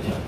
行。